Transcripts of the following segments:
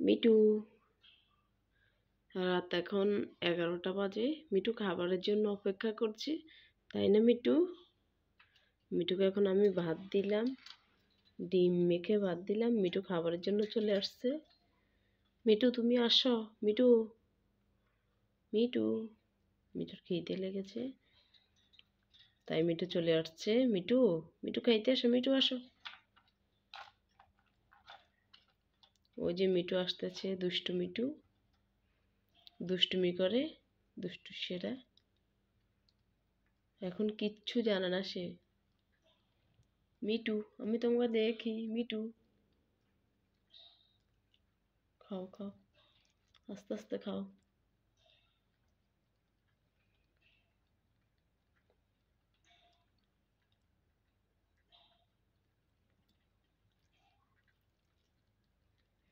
Me too রাত এখন এগারোটা বাজে। মিটু খাবারের জন্য অপেক্ষা করছে। তাই না মিটু মিটুকে এখন আমি ভাত দিলাম। ডিম মেখে ভাত দিলাম। মিটু খাবারের জন্য চলে আসছে। মিটু তুমি আসো। মিটু মিটু মিটুর খেতে লেগেছে। তাই মিটু চলে আসছে। মিটু মিটু খাইতে আসো। মিটু আসো। ওই যে মিটু আসতেছে, দুষ্টু মিটু দুষ্টুমি করে, দুষ্টু সেরা। এখন কিচ্ছু জানে না সে। মিটু আমি তোমাকে দেখি মিটু খাও খাও। আস্তে আস্তে খাও।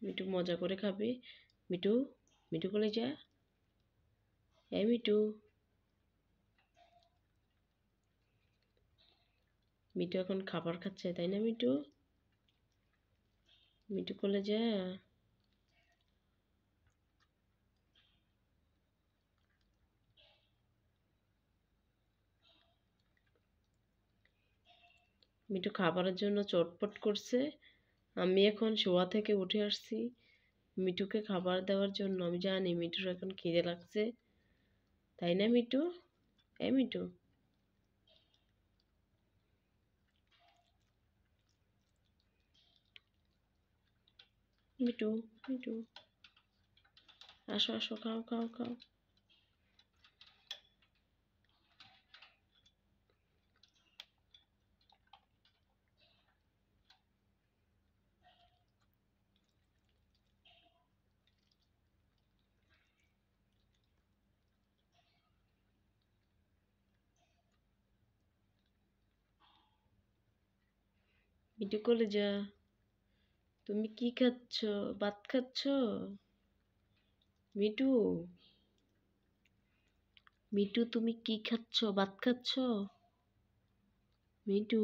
মিটু মজা করে খাবে। মিটু মিটু বলে যা এই মিটু মিটু এখন খাবার খাচ্ছে, তাই না মিটু মিটু কোলে যা মিটু খাবারের জন্য চটপট করছে। আমি এখন শোয়া থেকে উঠে আসছি। মিটুকে খাবার দেওয়ার জন্য, আমি জানি মিটুর এখন খিদে লাগছে। তাই না মিটু এ মিটু মিটু মিটু আসো আসো, খাও খাও খাও। করে যা। তুমি কি খাচ্ছ? ভাত খাচ্ছ? মিটু মিটু তুমি কি খাচ্ছ? ভাত খাচ্ছ? মিটু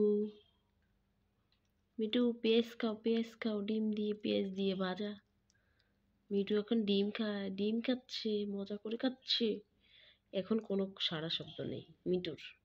মিটু পেঁয়াজ খাও পেঁয়াজ খাও, ডিম দিয়ে, পেঁয়াজ দিয়ে ভাজা। মিটু এখন ডিম খায়, ডিম খাচ্ছে, মজা করে খাচ্ছে। এখন কোনো সারা শব্দ নেই মিটুর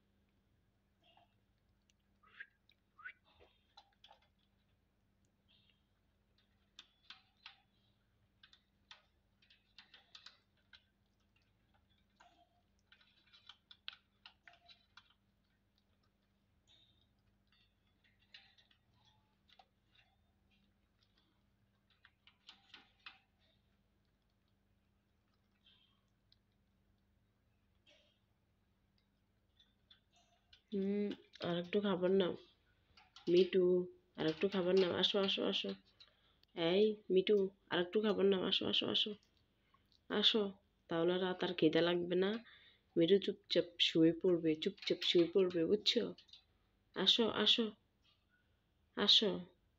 হুম আর একটু খাবার নাও। মিটু আর একটু খাবার নাও। আসো আসো আসো। এই মিটু আর একটু খাবার নাও। আসো আসো আসো। আসো। তাহলে রাত আর খেতে লাগবে না। মিটু চুপচাপ শুয়ে পড়বে, চুপচাপ শুয়ে পড়বে, বুঝছ? আসো আসো। আসো।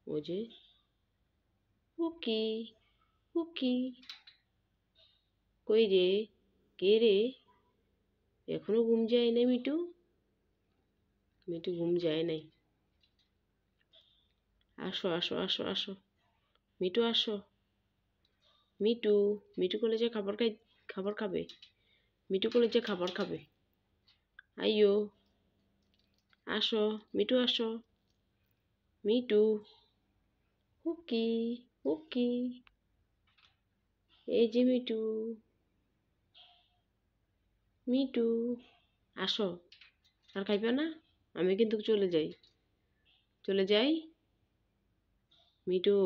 ও যে উকি উকি কই রে? কে রে? এখনও ঘুম যায় না মিটু মিটু ঘুম যায় নাই। আসো আসো আসো আসো। মিটু আসো। মিটু মিটু কলেজে খাবার খাই, খাবার খাবে? মিটু কলেজে খাবার খাবে? আইয়ো। আসো মিটু আসো। মিটু হুকি হুকি। এই যে মিটু মিটু আসো। আর খাইবে না? আমি কিন্তু চলে যাই। চলে যাই? মিটু।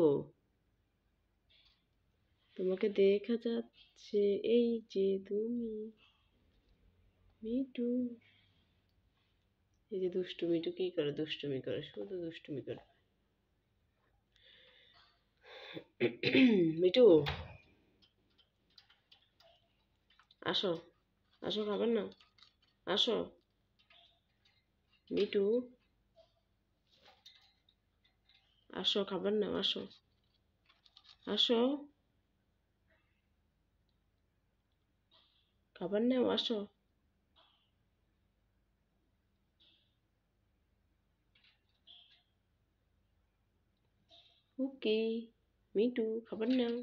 তোমাকে দেখা যাচ্ছে এই যে তুমি। মিটু। এই যে দুষ্টু মিটু, কি করে দুষ্টুমি করে? শুধু দুষ্টুমি করে। মিটু। আসো। আসো, খাবার না আসো। মিটু আসো খাবার নাও আসো আসো খাবার নাও আসো ওকে মিটু খাবার নাও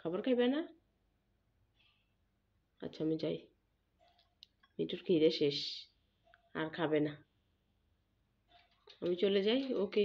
খাবার খাইবে না আচ্ছা আমি যাই মিঠুর খিদে শেষ আর খাবে না। আমি চলে যাই ওকে।